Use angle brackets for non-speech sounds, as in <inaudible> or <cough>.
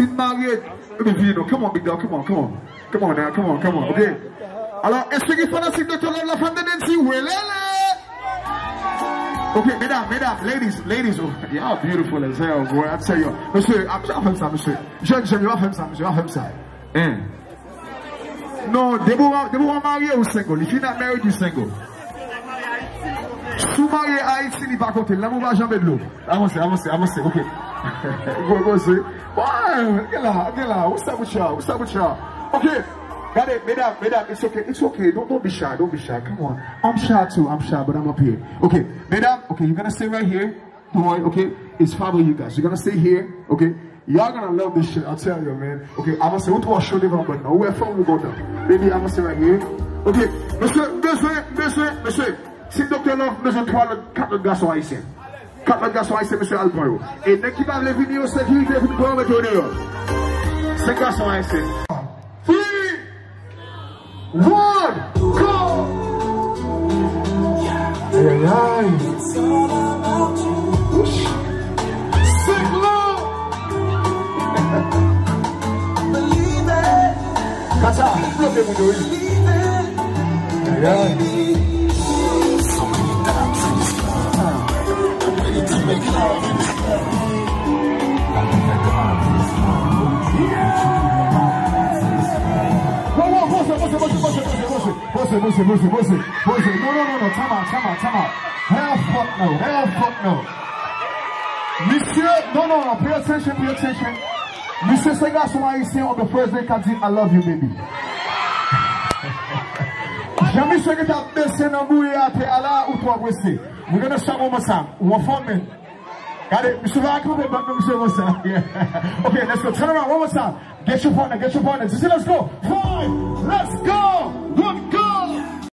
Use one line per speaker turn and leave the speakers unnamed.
Sin marié. Mais viens, come on, big dog, come on, come on. Come on now, come on, come on, ok. Alors, est-ce qu'il faut la de la femme de Okay, mesdames, mesdames, ladies, ladies, oh, y'all beautiful as hell, boy. I tell you, monsieur, sure I'm ça, monsieur. Jeune, j'aime, va faire ça, monsieur, va faire ça. Hein? Non, Deborah, Deborah marié ou single? If you're not married, you're single. Sou marié Haïti, il pas compter. L'amour va jamais de l'eau. Avancez, avancez, avancez, ok. <laughs> Go, go, see. Ouais, get là, get là. What's up with y'all? What's up with? Okay. Got it, madam, madam, it's okay, it's okay. Don't don't be shy, don't be shy. Come on. I'm shy too, I'm shy, but I'm up here. Okay, madam, okay, you're gonna stay right here. Don't worry, okay? It's probably you guys. You're gonna stay here, okay? Y'all gonna love this shit, I'll tell you, man. Okay, I'm gonna say, what do I show them but now? Where from we go down? Baby, I'm gonna stay right here. Okay, monsieur, monsieur, monsieur, monsieur. Si docteur Love, nous avons trois, quatre garçons haïtiens. Quatre garçons haïtiens, monsieur Alpon. Et dès qu'ils parlent venir aux sécurité, vous pouvez mettre au dehors. Ces garçons haïtiens. Three, one, go! Aïe, aïe. <laughs> Kata, Bossy, bossy, bossy, bossy, bossy. No, no, no, no. Time out, time out, time out. Hell fuck no. Hell fuck no. Monsieur, no, no, no. Pay attention, pay attention. Monsieur Sega, someone is saying on the first day, can I love you, baby. Jami Sega, ta besen nan bouye ate ala ou to agwese. Mwen gane sa mwen sa. Mwen fon men. Got it? Mr. Rock, come back, Mr. One time. Yeah. Okay, let's go. Turn around one more time. Get your partner, get your partner. Just let's go. Five. Let's go. Let's go.